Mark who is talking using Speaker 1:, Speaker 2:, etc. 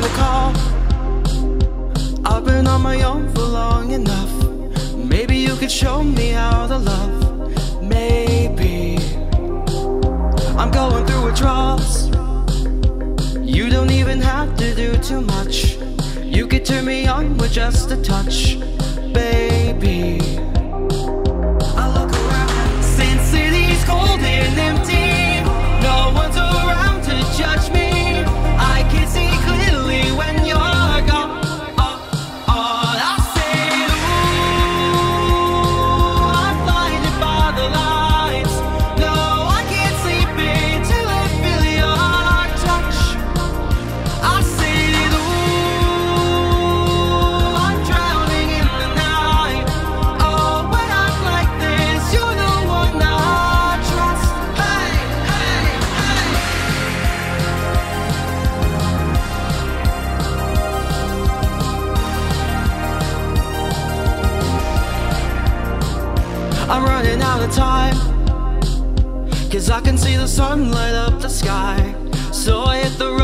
Speaker 1: trying to call. I've been on my own for long enough. Maybe you could show me how to love. Maybe. I'm going through withdrawals. You don't even have to do too much. You could turn me on with just a touch Baby I'm running out of time. Cause I can see the sun light up the sky. So I hit the road.